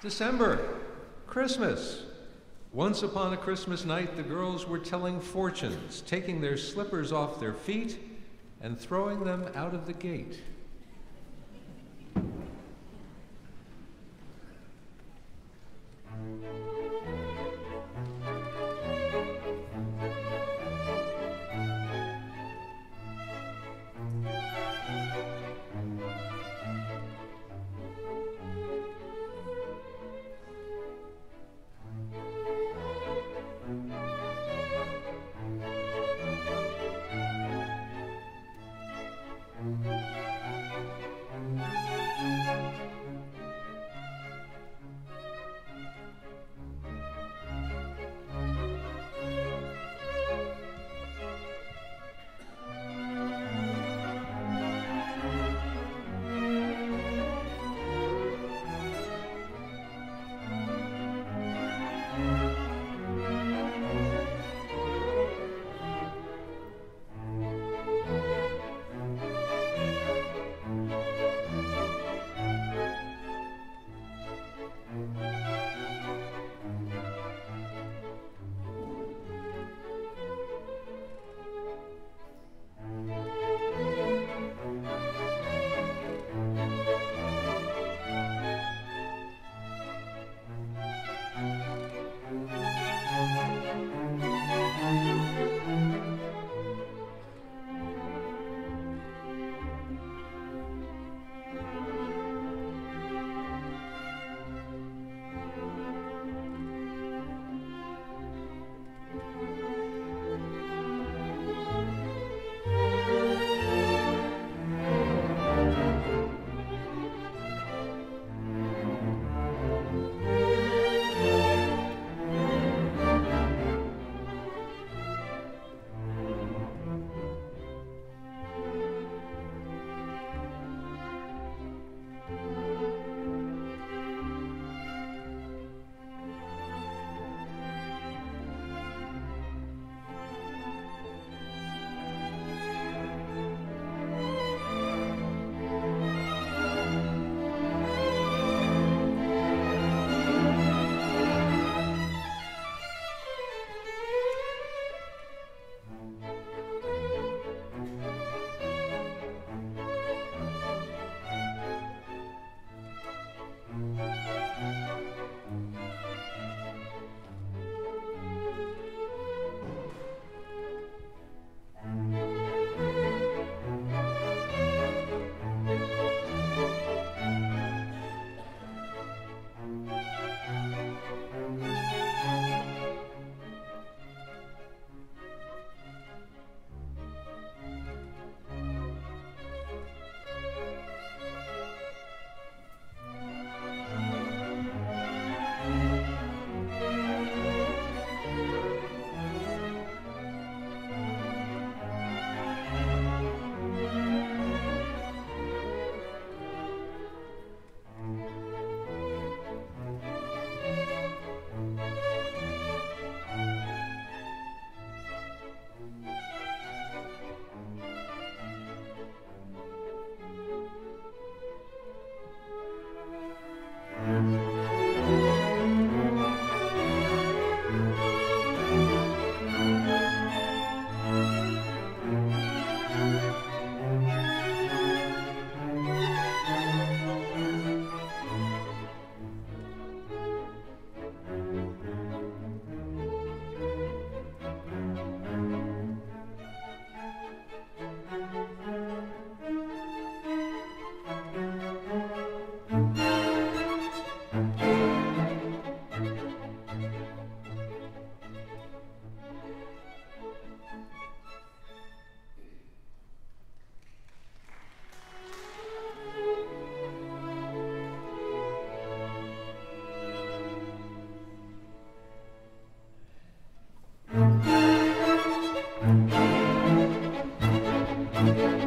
December, Christmas. Once upon a Christmas night, the girls were telling fortunes, taking their slippers off their feet and throwing them out of the gate. Música